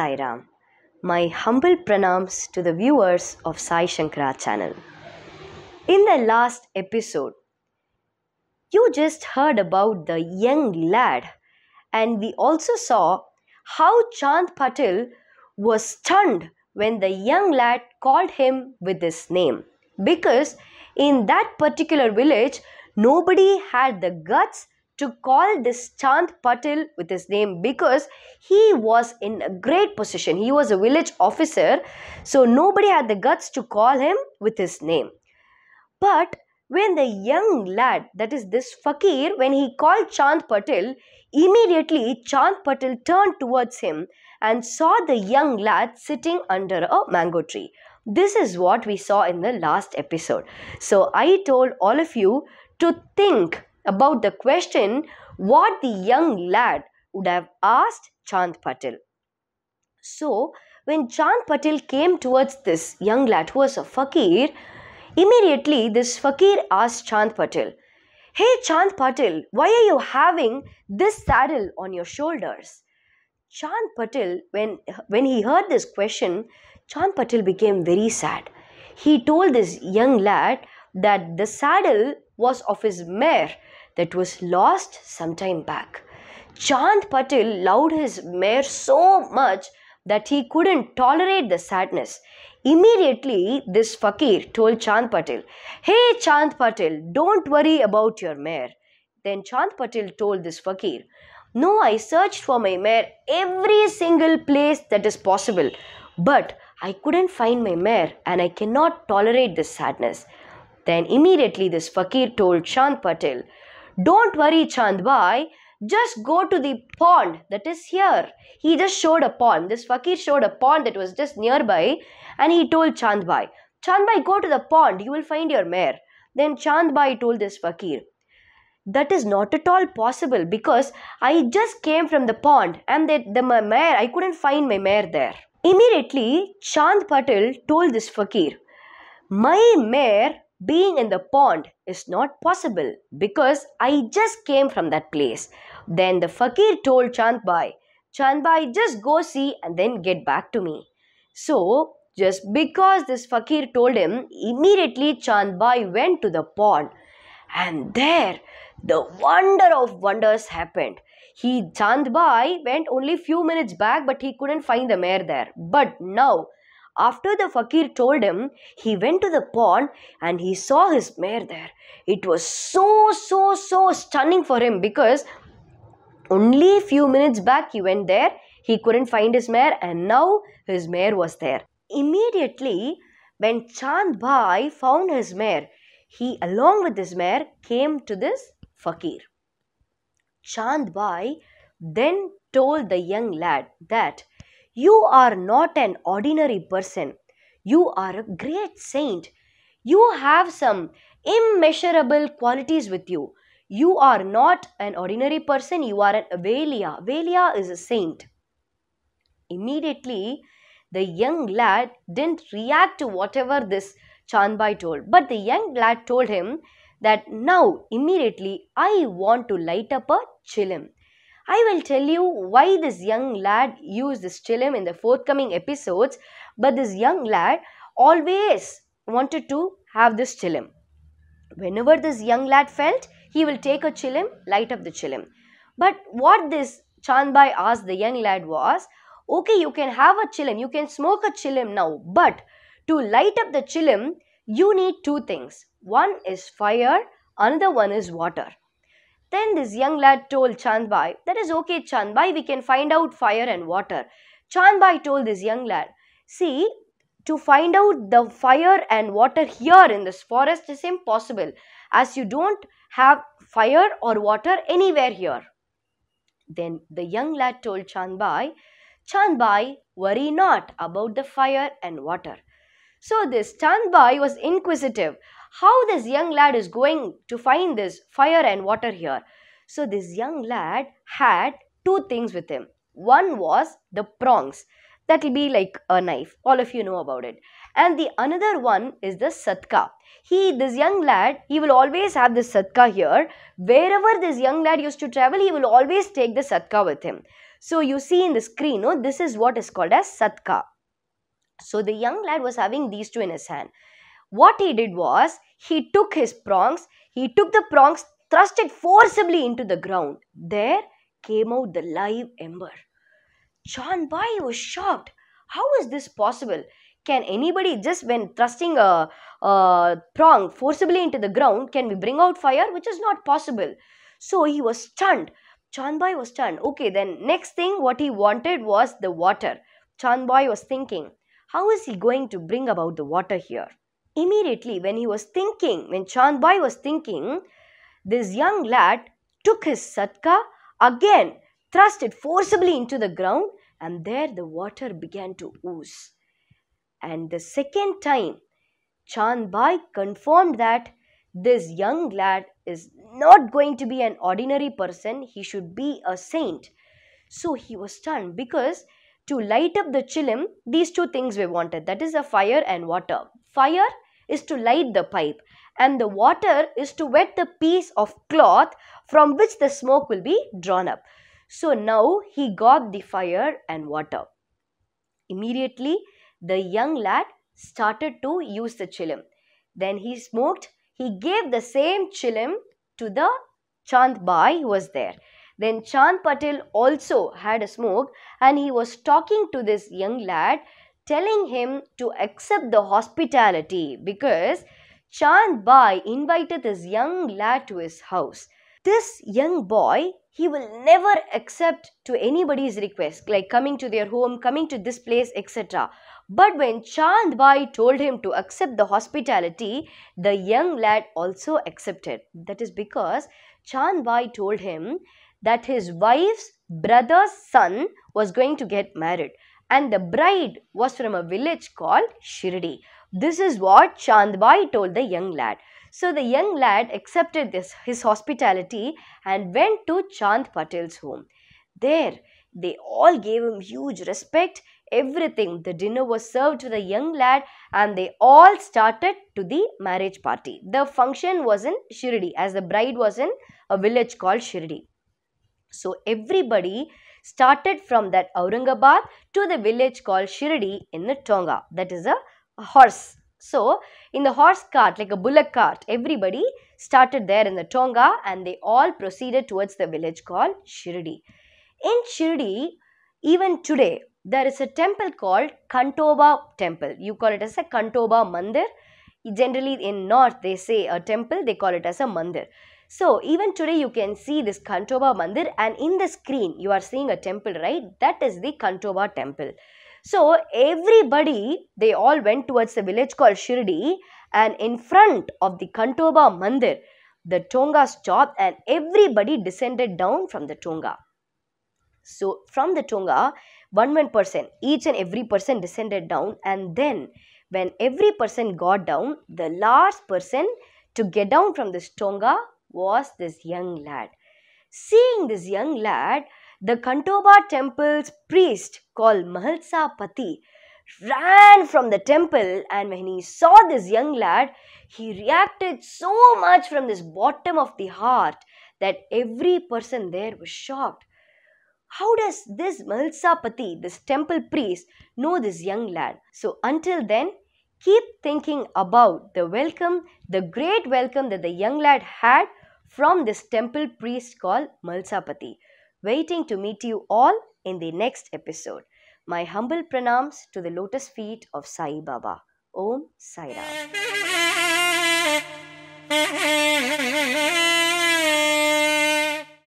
Sai Ram. My humble pranams to the viewers of Sai Shankara channel. In the last episode, you just heard about the young lad, and we also saw how Chand Patil was stunned when the young lad called him with his name because in that particular village nobody had the guts to call this Chand Patil with his name because he was in a great position. He was a village officer, so nobody had the guts to call him with his name. But when the young lad, that is this fakir, when he called Chand Patil, immediately Chand Patil turned towards him and saw the young lad sitting under a mango tree. This is what we saw in the last episode. So I told all of you to think about the question what the young lad would have asked Chand Patil. So when Chand Patil came towards this young lad who was a fakir, immediately this fakir asked Chand Patil, Hey Chand Patil, why are you having this saddle on your shoulders? Chand Patil, when, when he heard this question, Chand Patil became very sad. He told this young lad that the saddle was of his mare that was lost some time back. Chand Patil loved his mare so much that he couldn't tolerate the sadness. Immediately, this fakir told Chand Patil, Hey Chand Patil, don't worry about your mare. Then Chand Patil told this fakir, No, I searched for my mare every single place that is possible, but I couldn't find my mare and I cannot tolerate this sadness. Then immediately this fakir told Chand Patil, Don't worry, Chand Bhai, just go to the pond that is here. He just showed a pond. This fakir showed a pond that was just nearby and he told Chand Bhai, Chand Bhai, go to the pond, you will find your mare. Then Chand Bhai told this fakir, that is not at all possible because I just came from the pond and the, the my mare, I couldn't find my mare there. Immediately, Chand Patil told this fakir, My mare being in the pond is not possible because I just came from that place. Then the fakir told Chand Bhai, Chandbai, just go see and then get back to me. So, just because this fakir told him, immediately Chand Bhai went to the pond and there the wonder of wonders happened. He Chand Bhai went only few minutes back but he couldn't find the mare there. But now after the fakir told him, he went to the pond and he saw his mare there. It was so, so, so stunning for him because only a few minutes back he went there, he couldn't find his mare, and now his mare was there. Immediately, when Chand Bhai found his mare, he along with his mare came to this fakir. Chand Bhai then told the young lad that you are not an ordinary person. You are a great saint. You have some immeasurable qualities with you. You are not an ordinary person, you are an Avelya. Avelya is a saint. Immediately, the young lad didn't react to whatever this Chand Bhai told, but the young lad told him that now, immediately, I want to light up a chilim. I will tell you why this young lad used this chilim in the forthcoming episodes, but this young lad always wanted to have this chilim. Whenever this young lad felt, he will take a chilim, light up the chilim. But what this Chand Bhai asked the young lad was, okay, you can have a chilim, you can smoke a chilim now, but to light up the chilim, you need two things. One is fire, another one is water. Then this young lad told Chand Bhai, that is okay Chand Bhai, we can find out fire and water. Chand Bhai told this young lad, see, to find out the fire and water here in this forest is impossible as you don't have fire or water anywhere here. Then the young lad told Chand Bhai, Chandbai, worry not about the fire and water. So this Chandbai was inquisitive how this young lad is going to find this fire and water here. So this young lad had two things with him. One was the prongs. That will be like a knife. All of you know about it. And the another one is the satka. He, this young lad, he will always have the satka here. Wherever this young lad used to travel, he will always take the satka with him. So you see in the screen, no, this is what is called as Satka. So the young lad was having these two in his hand. What he did was he took his prongs, he took the prongs, thrust it forcibly into the ground. There came out the live ember. Chand Bhai was shocked. How is this possible? Can anybody just when thrusting a, a prong forcibly into the ground, can we bring out fire? Which is not possible. So he was stunned. Chand Bhai was stunned. Okay, then next thing what he wanted was the water. Chand Bhai was thinking, how is he going to bring about the water here? Immediately, when he was thinking, when Chand Bhai was thinking, this young lad took his satka, again thrust it forcibly into the ground, and there the water began to ooze. And the second time, Chand Bhai confirmed that this young lad is not going to be an ordinary person, he should be a saint. So he was stunned because to light up the chilim, these two things were wanted that is a fire and water. Fire is to light the pipe, and the water is to wet the piece of cloth from which the smoke will be drawn up. So now he got the fire and water. Immediately, the young lad started to use the chilim. Then he smoked, he gave the same chilim to the Chand Bhai who was there. Then Chand Patil also had a smoke and he was talking to this young lad, telling him to accept the hospitality because Chand Bhai invited this young lad to his house. This young boy, he will never accept to anybody's request, like coming to their home, coming to this place, etc. But when Chand Bhai told him to accept the hospitality, the young lad also accepted. That is because Chand Bhai told him that his wife's brother's son was going to get married and the bride was from a village called Shirdi. This is what Chand Bhai told the young lad. So the young lad accepted this his hospitality and went to Chand Patil's home. There they all gave him huge respect, everything. The dinner was served to the young lad and they all started to the marriage party. The function was in Shirdi as the bride was in a village called Shirdi. So everybody started from that Aurangabad to the village called Shirdi in the Tonga. That is a, horse. So in the horse cart, like a bullock cart, everybody started there in the Tonga and they all proceeded towards the village called Shirdi. In Shirdi, even today, there is a temple called Khandoba temple. You call it as a Khandoba Mandir. Generally in north, they say a temple, they call it as a mandir. So even today you can see this Khandoba Mandir and in the screen you are seeing a temple, right? That is the Khandoba temple. So everybody, they all went towards the village called Shirdi and in front of the Khandoba Mandir, the Tonga stopped and everybody descended down from the Tonga. So from the Tonga, one one person, each and every person descended down and then when every person got down, the last person to get down from this Tonga was this young lad. Seeing this young lad, the Khandoba temple's priest called Mahalsapati ran from the temple and when he saw this young lad, he reacted so much from this bottom of the heart that every person there was shocked. How does this Mahalsapati, this temple priest, know this young lad? So until then, keep thinking about the welcome, the great welcome that the young lad had from this temple priest called Mahalsapati. Waiting to meet you all in the next episode. My humble pranams to the lotus feet of Sai Baba. Om Sai Ram.